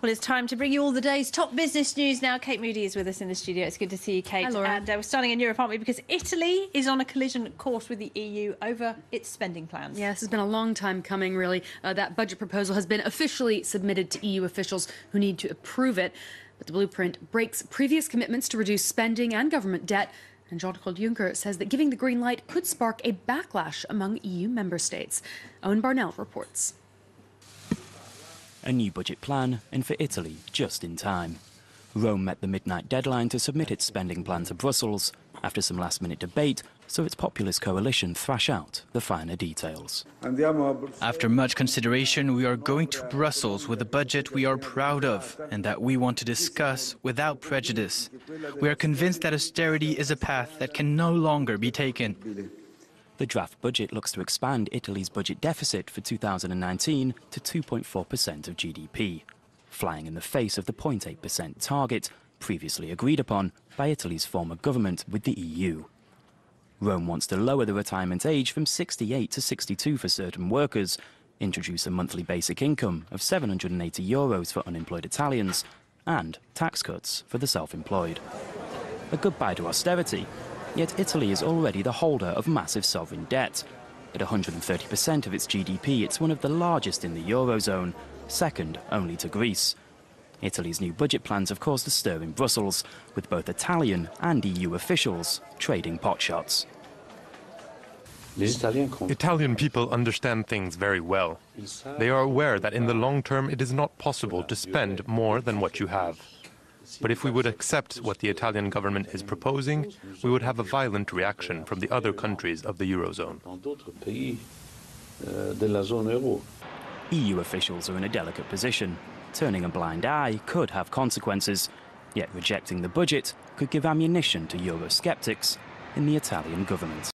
Well, it's time to bring you all the day's top business news now. Kate Moody is with us in the studio. It's good to see you, Kate. Hi, Laura. And uh, we're starting in Europe, aren't we? Because Italy is on a collision course with the EU over its spending plans. Yeah, this has been a long time coming, really. Uh, that budget proposal has been officially submitted to EU officials who need to approve it. But the blueprint breaks previous commitments to reduce spending and government debt. And Jean Claude Juncker says that giving the green light could spark a backlash among EU member states. Owen Barnell reports. A new budget plan, and for Italy, just in time. Rome met the midnight deadline to submit its spending plan to Brussels after some last minute debate, so its populist coalition thrash out the finer details. After much consideration, we are going to Brussels with a budget we are proud of and that we want to discuss without prejudice. We are convinced that austerity is a path that can no longer be taken. The draft budget looks to expand Italy's budget deficit for 2019 to 2.4% of GDP, flying in the face of the 0.8% target previously agreed upon by Italy's former government with the EU. Rome wants to lower the retirement age from 68 to 62 for certain workers, introduce a monthly basic income of 780 euros for unemployed Italians, and tax cuts for the self-employed. A goodbye to austerity, Yet Italy is already the holder of massive sovereign debt. At 130% of its GDP, it's one of the largest in the Eurozone, second only to Greece. Italy's new budget plans have caused a stir in Brussels, with both Italian and EU officials trading potshots. Italian people understand things very well. They are aware that in the long term it is not possible to spend more than what you have. But if we would accept what the Italian government is proposing, we would have a violent reaction from the other countries of the Eurozone. EU officials are in a delicate position. Turning a blind eye could have consequences, yet rejecting the budget could give ammunition to Eurosceptics in the Italian government.